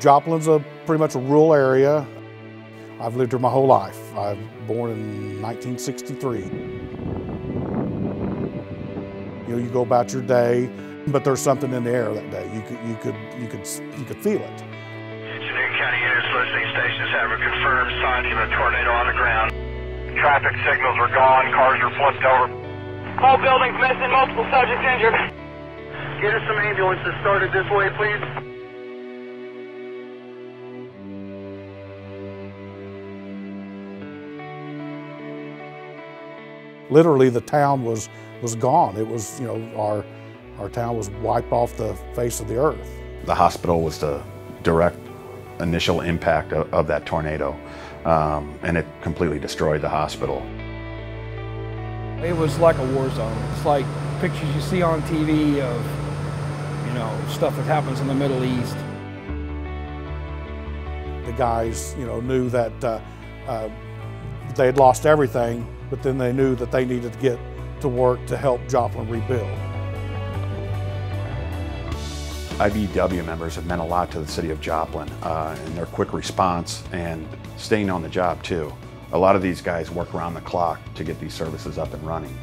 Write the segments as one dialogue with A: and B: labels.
A: Joplin's a pretty much a rural area. I've lived here my whole life. I was born in 1963. You know, you go about your day, but there's something in the air that day. You could, you could, you could, you could feel it.
B: Chattanooga County units listening stations have a confirmed sighting of a tornado on the ground. Traffic signals are gone, cars are flipped over.
C: All buildings missing, multiple subjects injured.
B: Get us some ambulances started this way, please.
A: Literally, the town was was gone. It was, you know, our our town was wiped off the face of the earth.
D: The hospital was the direct initial impact of, of that tornado, um, and it completely destroyed the hospital.
E: It was like a war zone. It's like pictures you see on TV of, you know, stuff that happens in the Middle East.
A: The guys, you know, knew that uh, uh, they had lost everything, but then they knew that they needed to get to work to help Joplin rebuild.
D: IBEW members have meant a lot to the city of Joplin uh, and their quick response and staying on the job too. A lot of these guys work around the clock to get these services up and running.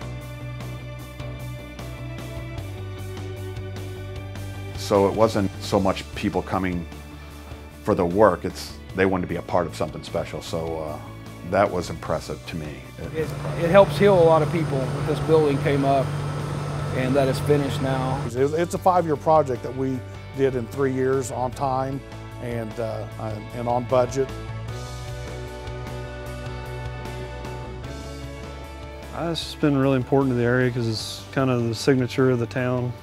D: So it wasn't so much people coming for the work, it's they wanted to be a part of something special. So uh, that was impressive to me.
E: It, it helps heal a lot of people that this building came up and that it's finished now.
A: It's a five-year project that we did in three years on time and, uh, and on budget.
F: It's been really important to the area because it's kind of the signature of the town.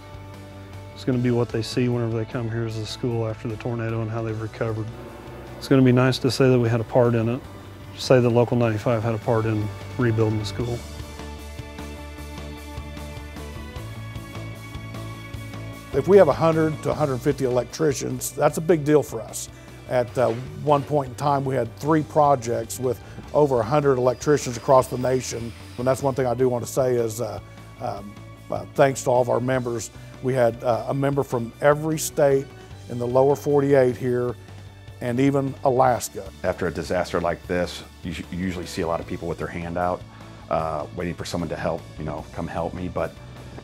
F: It's going to be what they see whenever they come here as a school after the tornado and how they've recovered. It's going to be nice to say that we had a part in it, say that Local 95 had a part in rebuilding the school.
A: If we have 100 to 150 electricians, that's a big deal for us. At uh, one point in time, we had three projects with over 100 electricians across the nation. And that's one thing I do want to say is uh, um, uh, thanks to all of our members. We had uh, a member from every state in the lower 48 here and even Alaska.
D: After a disaster like this, you, usually see a lot of people with their hand out, uh, waiting for someone to help, you know, come help me. But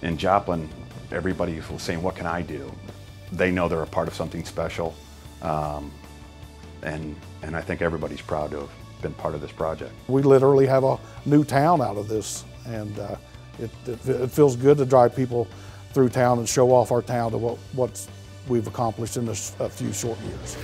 D: in Joplin, everybody was saying, what can I do? They know they're a part of something special. Um, and, and I think everybody's proud to have been part of this project.
A: We literally have a new town out of this, and uh, it, it, it, feels good to drive people through town and show off our town to what what's we've accomplished in this, a few short years.